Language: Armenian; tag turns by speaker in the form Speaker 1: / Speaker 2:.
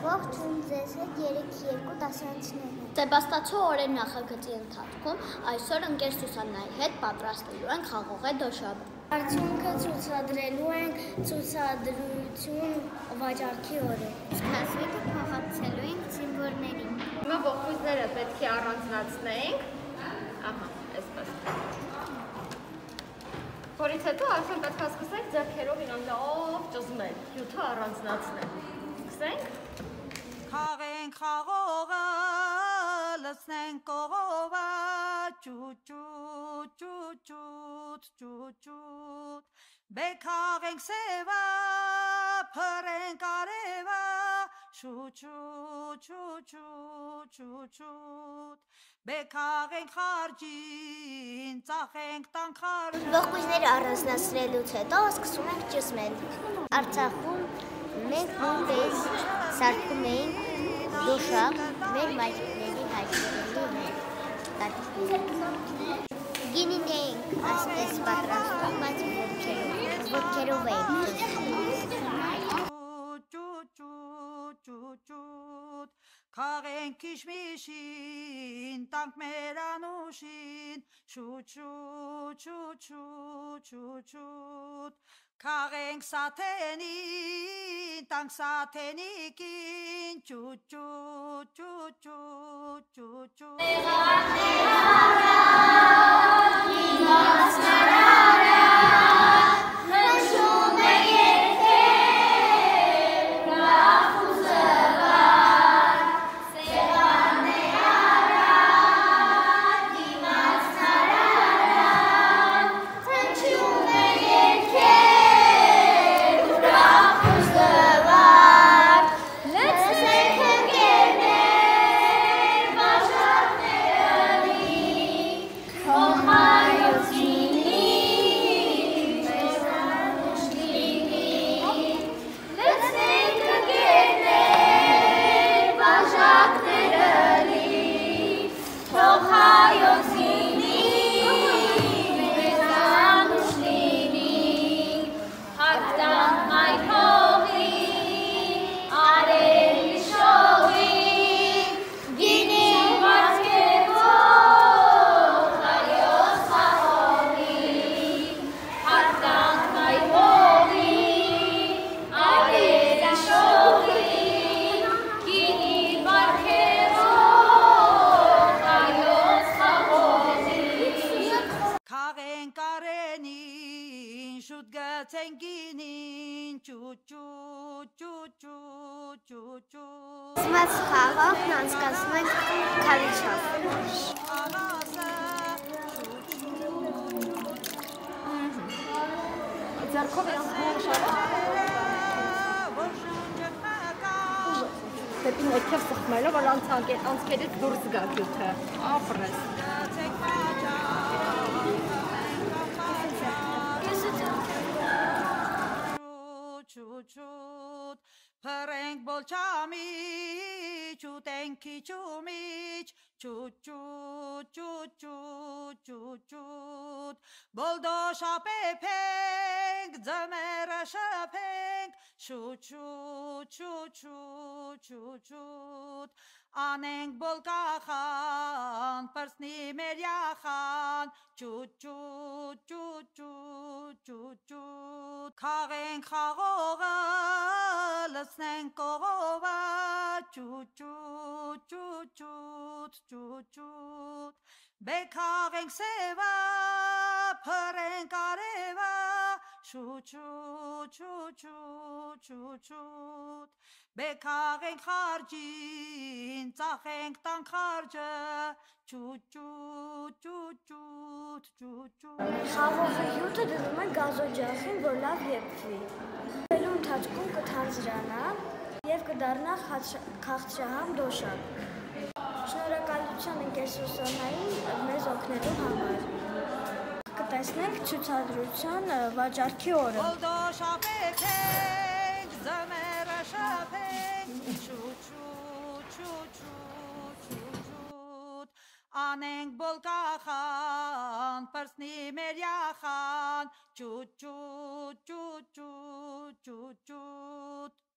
Speaker 1: Ողջույն ձեզ հետ 3-2 դասարանցիներն են։
Speaker 2: Սեբաստացու օրեր նախագծի ընթացքում այսօր ընկեր Սուսաննայի հետ պատրաստելու ենք խաղողե դոշաբը։
Speaker 1: Արդյունքը ցուցադրելու ենք ցուցադրություն վաճառքի օրը։ Հասույթը փոխանցելու ենք զինվորներին։
Speaker 3: Հիմա ողջույնները պետք է առանձնացնենք։ Ահա, այսպես։ Որից հետո այսօր պետք է սկսենք ձեռքերով իրան լավ ճզմել, հյութը առանձնացնել։ Սկսենք։
Speaker 4: Խաղենք խաղողը, լսենք կողովը, ճուճուտ, ճուճուտ, ճուճուտ, բեքաղենք սևը, փրենք արևը, շուճուտ, շուճուտ, շուճուտ, բեքաղենք խարջին, ծախենք տանքարը,
Speaker 1: Ողջույնները առանձնացրելուց հետո սկսում ենք ճզմել։ Արցախում մենք նույնպես սարքում էինք դոշակ մեր մայրիկների հայրերի հետ։ Գինին էինք ասպես պատրաստում, բայց ոտքերով, ոտքերով էինք
Speaker 4: Խաղենք քիշմիշին, տանք մեր անուշին, շուճուտ, շուճուտ, շուճուտ, Խաղենք սաթենին, տանք սաթենիկին, ճուճուտ, ճուճուտ, ճուճուտ, Խաղենք գցենք գինին, ճուճուտ, ճուճուտ, ճուճուտ,
Speaker 1: Սմած խաղողն անցկացնում ենք քալիչով։
Speaker 3: Ձեռքով իրան հող շարը դեպի ներքև սխմելով, որ անցանք անցքերից դուրս գա հյութը։ Ապրես։
Speaker 4: Ճուճուտ, փրենք բոլչամի, ճուտենք քիչումիչ, ճուճուտ, ճուճուտ, ճուճուտ, բոլդո շապեփենք, ձմերը շփենք, շուճուտ, ճուճուտ, ճուճուտ, անենք բոլկախան, պրսնի մեր յախան, ճուճուտ, ճուճուտ, ճուճուտ, խաղենք խաղողը, լսնենք կողովը, ճուճուտ, ճուճուտ, ճուճուտ, բեքաղենք սևը, փրենք արևը, շուճուտ, շուճուտ, շուճուտ, բեքաղենք խարջին, ծախենք տանքարջը, ճուճուտ, ճուճուտ,
Speaker 1: Խաղողի հյութը դնում են գազօջախին, որ լավ եփվի։ Բելու ընթացքում կթանձրանա եւ կդառնա քաղցրահամ դոշակ։ Շնորհակալություն ընկեր Սուսանային մեզ օգնելու համար։ Կտեսնենք ցուցադրության վաճառքի օրը։
Speaker 4: բոլդո շապեփենք, ձմերը շփենք, ճուճուտ, ճուճուտ, ճուճուտ, Parsni Khan. Chut, chut, chut, chut, chut, chut.